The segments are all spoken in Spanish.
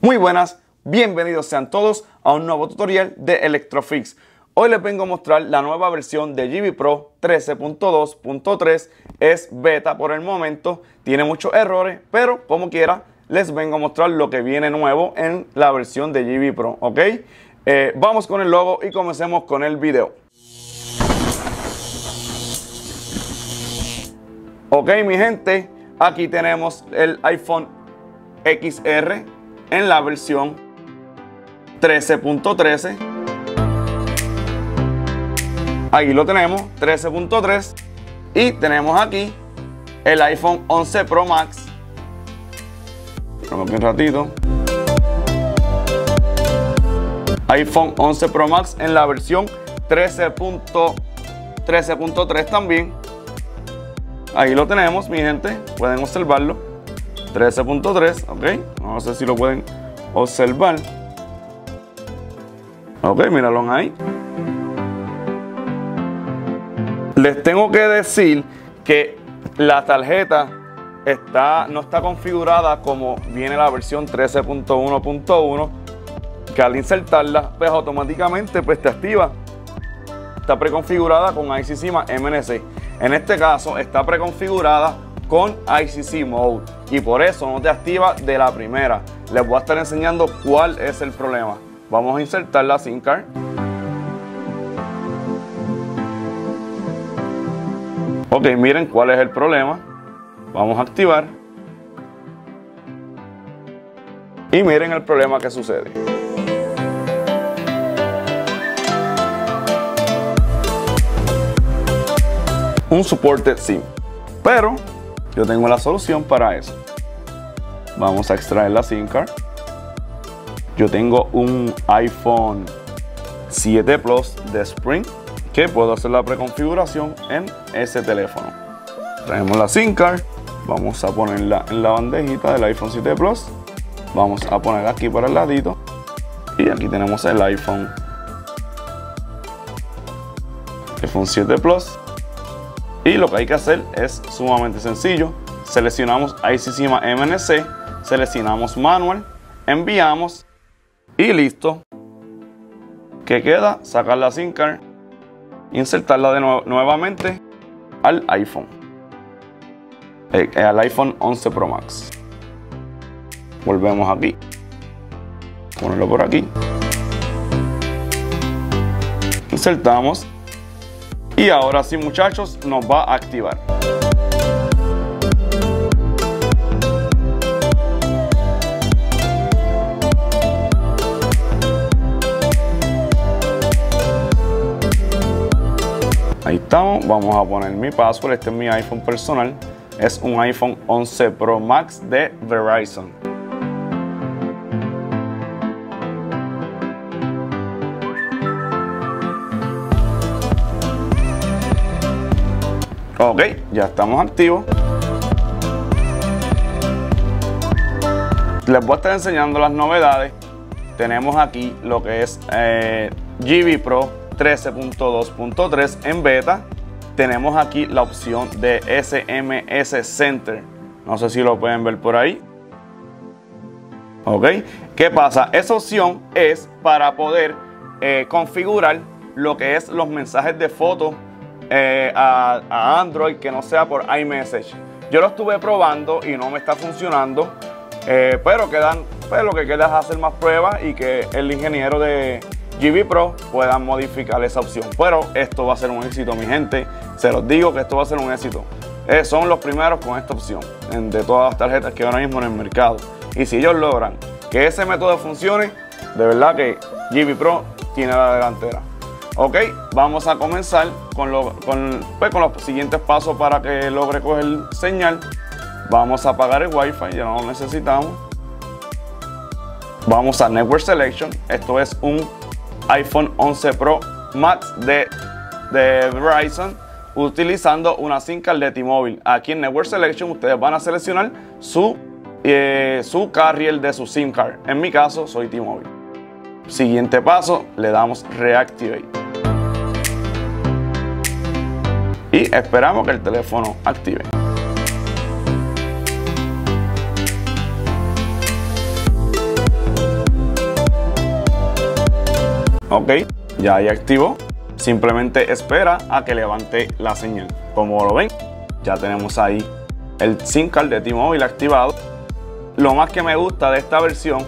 Muy buenas, bienvenidos sean todos a un nuevo tutorial de Electrofix. Hoy les vengo a mostrar la nueva versión de GB Pro 13.2.3. Es beta por el momento, tiene muchos errores, pero como quiera les vengo a mostrar lo que viene nuevo en la versión de GB Pro, ¿ok? Eh, vamos con el logo y comencemos con el video. Ok, mi gente, aquí tenemos el iPhone XR en la versión 13.13. Ahí lo tenemos, 13.3. Y tenemos aquí el iPhone 11 Pro Max. Vamos un ratito. iPhone 11 Pro Max en la versión 13.13.3 también. Ahí lo tenemos, mi gente. Pueden observarlo. 13.3, ok. No sé si lo pueden observar. Ok, míralo ahí. Les tengo que decir que la tarjeta está, no está configurada como viene la versión 13.1.1 que al insertarla pues automáticamente pues te activa está preconfigurada con ICC MNC en este caso está preconfigurada con ICC Mode y por eso no te activa de la primera. Les voy a estar enseñando cuál es el problema. Vamos a insertar la SIM card. Ok, miren cuál es el problema. Vamos a activar. Y miren el problema que sucede. Un soporte SIM. Pero yo tengo la solución para eso. Vamos a extraer la SIM card. Yo tengo un iPhone 7 Plus de Spring que puedo hacer la preconfiguración en ese teléfono. Traemos la SIM card, vamos a ponerla en la bandejita del iPhone 7 Plus. Vamos a poner aquí por el ladito y aquí tenemos el iPhone iPhone 7 Plus y lo que hay que hacer es sumamente sencillo. Seleccionamos ICC MNC, seleccionamos Manual, enviamos y listo. ¿Qué queda? Sacar la SIM card, insertarla de nuevo, nuevamente al iPhone. Eh, al iPhone 11 Pro Max. Volvemos aquí. Ponerlo por aquí. Insertamos y ahora sí muchachos, nos va a activar. Ahí estamos, vamos a poner mi password, este es mi iPhone personal, es un iPhone 11 Pro Max de Verizon. Ok, ya estamos activos. Les voy a estar enseñando las novedades. Tenemos aquí lo que es eh, GB Pro 13.2.3 en beta. Tenemos aquí la opción de SMS Center. No sé si lo pueden ver por ahí. Ok, ¿qué pasa? Esa opción es para poder eh, configurar lo que es los mensajes de fotos eh, a, Android que no sea por iMessage. Yo lo estuve probando y no me está funcionando, eh, pero quedan, pues lo que queda es hacer más pruebas y que el ingeniero de GB Pro pueda modificar esa opción. Pero esto va a ser un éxito, mi gente. Se los digo que esto va a ser un éxito. Eh, son los primeros con esta opción de todas las tarjetas que ahora mismo en el mercado. Y si ellos logran que ese método funcione, de verdad que GB Pro tiene la delantera. Ok, vamos a comenzar con, pues, con, los siguientes pasos para que logre coger señal. Vamos a apagar el Wi-Fi, ya no lo necesitamos. Vamos a Network Selection. Esto es un iPhone 11 Pro Max de, de Verizon utilizando una SIM card de T-Mobile. Aquí en Network Selection ustedes van a seleccionar su, eh, su carrier de su SIM card. En mi caso soy T-Mobile. Siguiente paso, le damos Reactivate. y esperamos que el teléfono active. Ok, ya ahí activo. Simplemente espera a que levante la señal. Como lo ven, ya tenemos ahí el SIM card de T-Mobile activado. Lo más que me gusta de esta versión,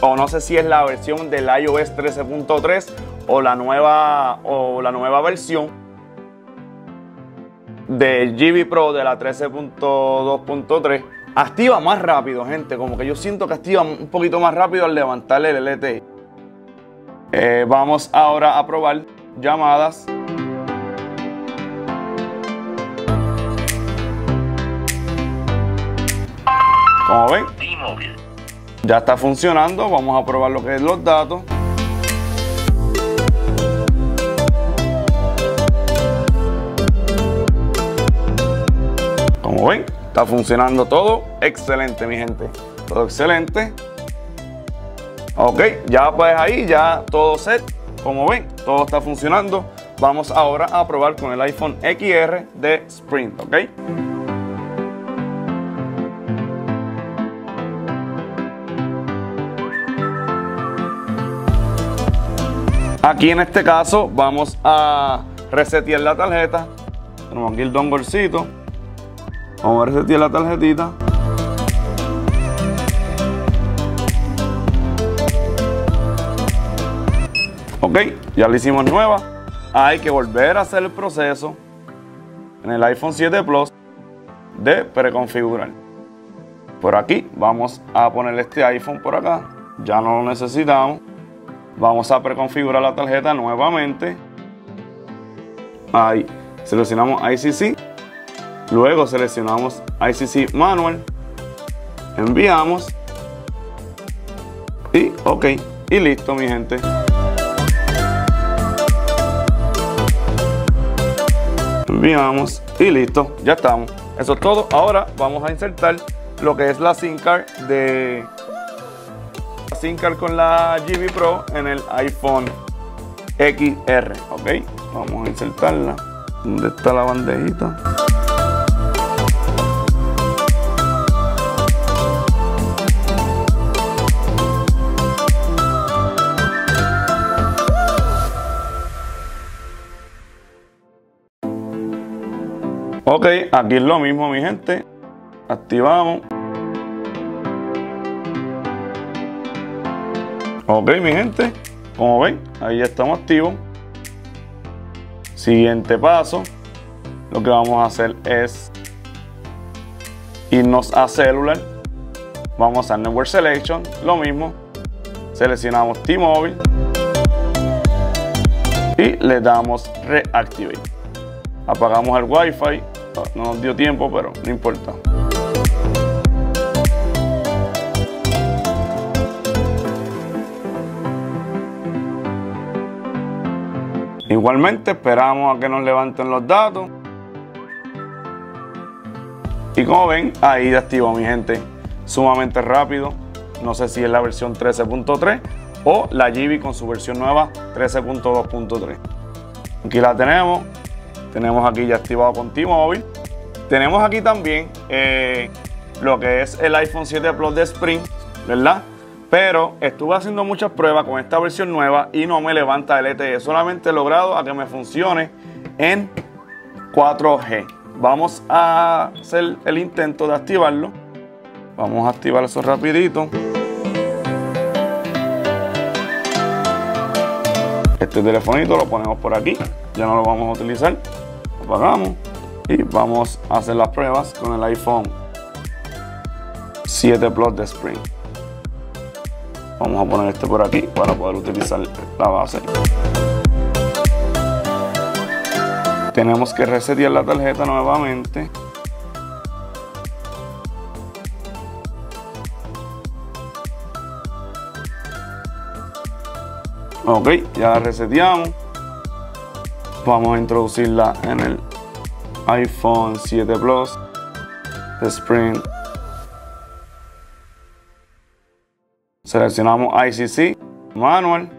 o no sé si es la versión del iOS 13.3 o la nueva o la nueva versión, de GB Pro de la 13.2.3 activa más rápido, gente. Como que yo siento que activa un poquito más rápido al levantarle el LTE. Eh, vamos ahora a probar llamadas. Como ven, ya está funcionando. Vamos a probar lo que es los datos. Como ven, está funcionando todo excelente, mi gente. Todo excelente. Ok, ya pues ahí, ya todo set. Como ven, todo está funcionando. Vamos ahora a probar con el iPhone XR de Sprint, ¿ok? Aquí en este caso vamos a resetear la tarjeta. Tenemos aquí el donglecito. Vamos a resetear la tarjetita. Ok, ya la hicimos nueva. Hay que volver a hacer el proceso en el iPhone 7 Plus de preconfigurar. Por aquí vamos a poner este iPhone por acá. Ya no lo necesitamos. Vamos a preconfigurar la tarjeta nuevamente. Ahí seleccionamos ICC. Luego seleccionamos ICC Manual. Enviamos. Y ok. Y listo, mi gente. Enviamos y listo, ya estamos. Eso es todo. Ahora vamos a insertar lo que es la SIM card de SIM card con la GB Pro en el iPhone XR. Ok, vamos a insertarla. ¿Dónde está la bandejita? Ok, aquí es lo mismo, mi gente. Activamos. Ok, mi gente. Como ven, ahí ya estamos activos. Siguiente paso. Lo que vamos a hacer es irnos a celular. Vamos a Network Selection. Lo mismo. Seleccionamos T-Mobile. Y le damos Reactivate. Apagamos el Wi-Fi. No nos dio tiempo, pero no importa. Igualmente esperamos a que nos levanten los datos. Y como ven, ahí activo mi gente. Sumamente rápido. No sé si es la versión 13.3 o la GB con su versión nueva 13.2.3. Aquí la tenemos. Tenemos aquí ya activado con T-Mobile. Tenemos aquí también eh, lo que es el iPhone 7 Plus de Spring, ¿verdad? Pero estuve haciendo muchas pruebas con esta versión nueva y no me levanta el LTE. Solamente he logrado a que me funcione en 4G. Vamos a hacer el intento de activarlo. Vamos a activar eso rapidito. Este telefonito lo ponemos por aquí. Ya no lo vamos a utilizar. Apagamos y vamos a hacer las pruebas con el iPhone 7 Plus de Spring. Vamos a poner este por aquí para poder utilizar la base. Tenemos que resetear la tarjeta nuevamente. Ok, ya la reseteamos. Vamos a introducirla en el iPhone 7 Plus de Spring Seleccionamos ICC, manual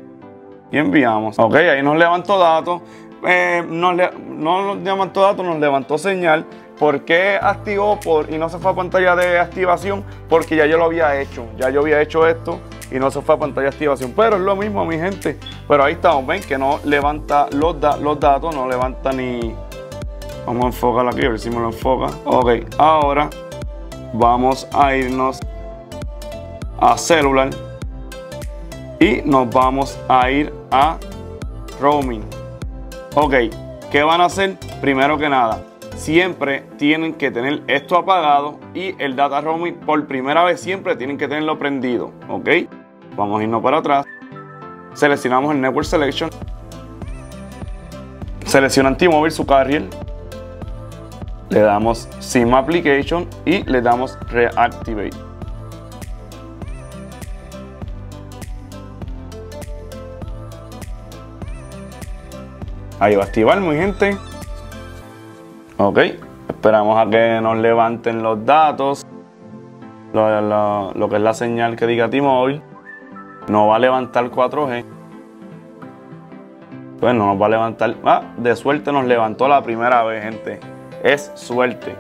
y enviamos. Ok, ahí nos levantó datos. Eh, no nos levantó datos, nos levantó señal. ¿Por qué activó por, y no se fue a pantalla de activación? Porque ya yo lo había hecho. Ya yo había hecho esto y no se fue a pantalla de activación. Pero es lo mismo, mi gente. Pero ahí estamos, ven que no levanta los, los datos, no levanta ni. Vamos a enfocar aquí, a ver si me lo enfoca. Ok, ahora vamos a irnos a celular y nos vamos a ir a roaming. Ok, ¿qué van a hacer? Primero que nada, siempre tienen que tener esto apagado y el data roaming por primera vez siempre tienen que tenerlo prendido. Ok, vamos a irnos para atrás. Seleccionamos el Network Selection. Selecciona T-Mobile su carrier. Le damos SIM Application y le damos Reactivate. Ahí va a activar, muy gente. Ok, esperamos a que nos levanten los datos. Lo, que es la señal que diga T-Mobile. No va a levantar 4G. Pues no nos va a levantar. Ah, de suerte nos levantó la primera vez, gente. Es suerte.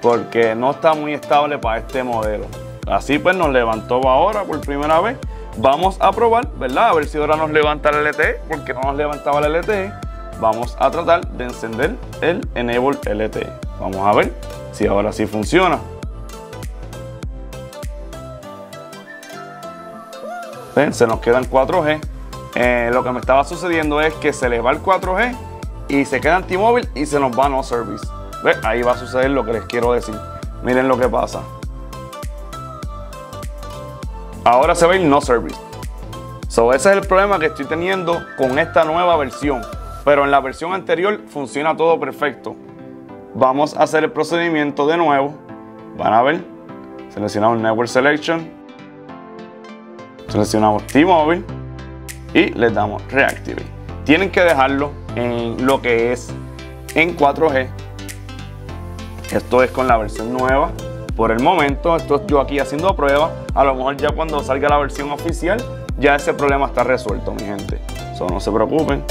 Porque no está muy estable para este modelo. Así pues nos levantó ahora por primera vez. Vamos a probar, ¿verdad? A ver si ahora nos levanta el LTE. Porque no nos levantaba el LTE vamos a tratar de encender el Enable LTE. Vamos a ver si ahora sí funciona. Se nos quedan 4G. Eh, lo que me estaba sucediendo es que se les va el 4G y se queda T-Mobile y se nos va no service. Ahí va a suceder lo que les quiero decir. Miren lo que pasa. Ahora se ve el no service. So, ese es el problema que estoy teniendo con esta nueva versión. Pero en la versión anterior funciona todo perfecto. Vamos a hacer el procedimiento de nuevo. Van a ver. Seleccionamos Network Selection. Seleccionamos T-Mobile. Y les damos Reactivate. Tienen que dejarlo en lo que es en 4G. Esto es con la versión nueva. Por el momento, esto es yo aquí haciendo prueba. A lo mejor ya cuando salga la versión oficial, ya ese problema está resuelto, mi gente. Eso no se preocupen.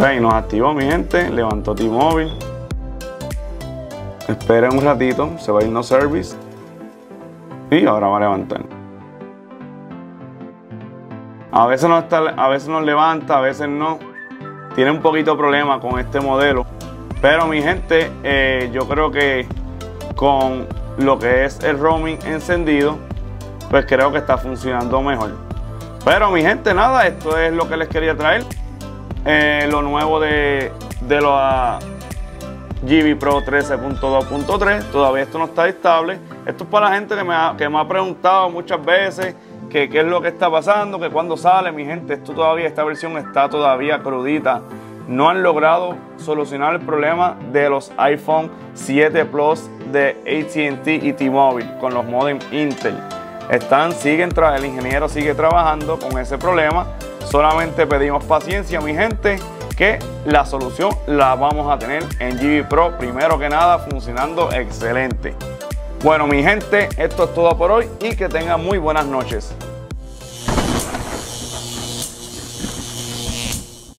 Ok, nos activó mi gente, levantó T-Mobile. Esperen un ratito, se va a ir no service. Y ahora va a levantar. A veces, no está, a veces nos levanta, a veces no. Tiene un poquito de problema con este modelo. Pero mi gente, eh, yo creo que con lo que es el roaming encendido, pues creo que está funcionando mejor. Pero mi gente, nada, esto es lo que les quería traer. Eh, lo nuevo de, de la GB Pro 13.2.3. Todavía esto no está estable. Esto es para la gente que me ha, que me ha preguntado muchas veces que qué es lo que está pasando, que cuando sale, mi gente, esto todavía, esta versión está todavía crudita. No han logrado solucionar el problema de los iPhone 7 Plus de ATT y T-Mobile con los modem Intel. Están, siguen, el ingeniero sigue trabajando con ese problema Solamente pedimos paciencia, mi gente, que la solución la vamos a tener en GB Pro, primero que nada, funcionando excelente. Bueno, mi gente, esto es todo por hoy y que tengan muy buenas noches.